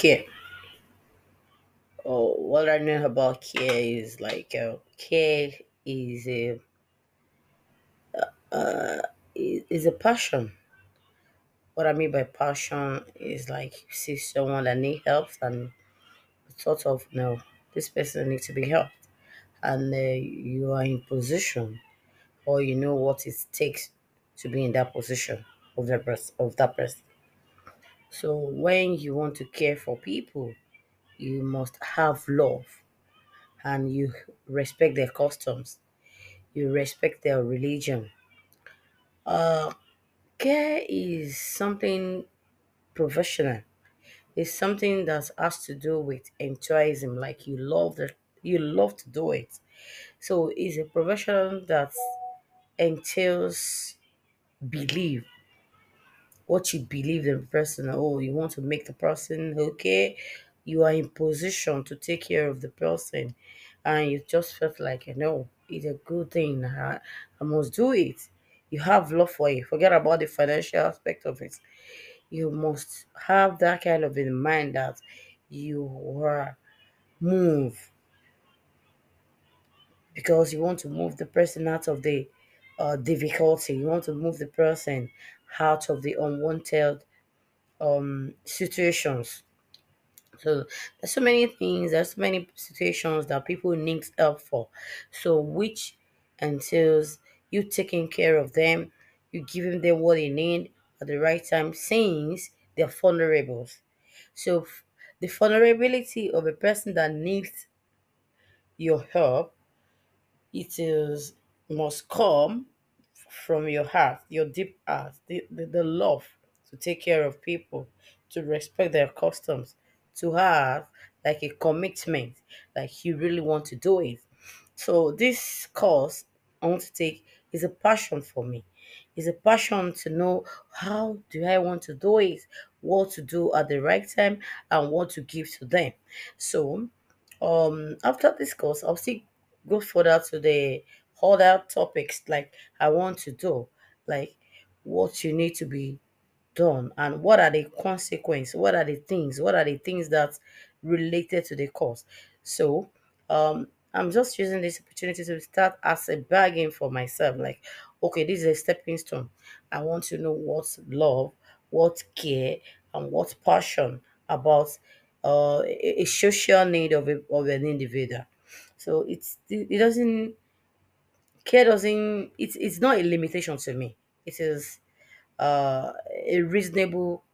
care. Oh, what I know about care is like uh, care is a uh, is is a passion. What I mean by passion is like you see someone that need help and sort of no, this person needs to be helped, and uh, you are in position or you know what it takes to be in that position of that person of that person. So when you want to care for people, you must have love and you respect their customs, you respect their religion. Uh, care is something professional. It's something that has to do with enthusiasm, like you love that you love to do it. So it's a profession that entails belief what you believe in person. Oh, you want to make the person okay. You are in position to take care of the person, and you just felt like, you know, it's a good thing. I, I must do it. You have love for it. Forget about the financial aspect of it. You must have that kind of in mind that you are move because you want to move the person out of the uh, difficulty. You want to move the person out of the unwanted um situations. So there's so many things there's so many situations that people need help for. So which entails you taking care of them you giving them what they need at the right time since they're vulnerable so the vulnerability of a person that needs your help it is must come from your heart, your deep heart, the, the, the love to take care of people, to respect their customs, to have like a commitment, like you really want to do it. So this course I want to take is a passion for me. It's a passion to know how do I want to do it, what to do at the right time, and what to give to them. So um after this course i'll still go further to the other topics like i want to do like what you need to be done and what are the consequences what are the things what are the things that related to the course so um i'm just using this opportunity to start as a bargain for myself like okay this is a stepping stone. I want to know what love what care and what passion about uh, a, a social need of, a, of an individual. So it's it doesn't care doesn't it's it's not a limitation to me. It is uh, a reasonable